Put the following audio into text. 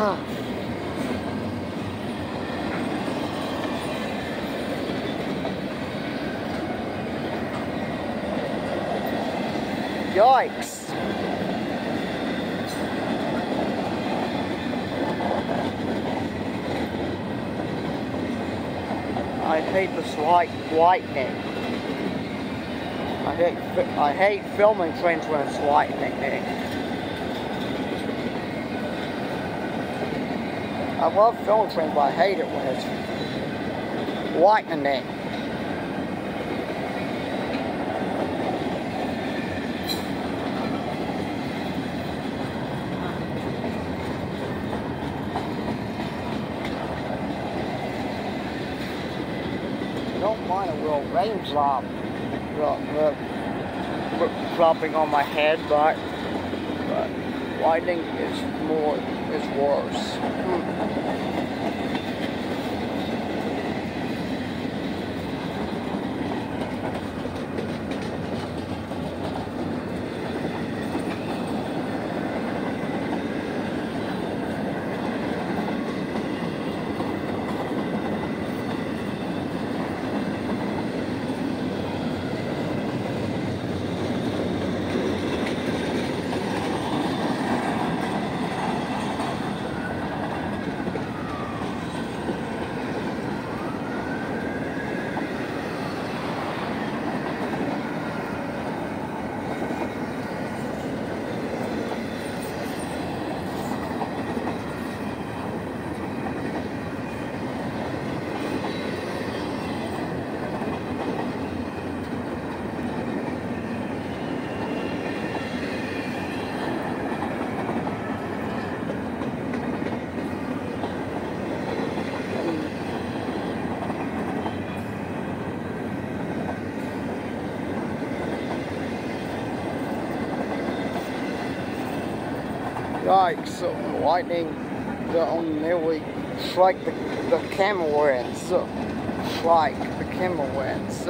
Oh. Yikes. I hate this light lightning. I hate I hate filming trains when it's lightning. I love trains, but I hate it when it's lightning. I don't mind a little raindrop drop, drop, dropping on my head, but, but lightning is more, is worse. Hmm. Yikes, so lightning on nearly strike the, the camera lens. Strike the camera lens.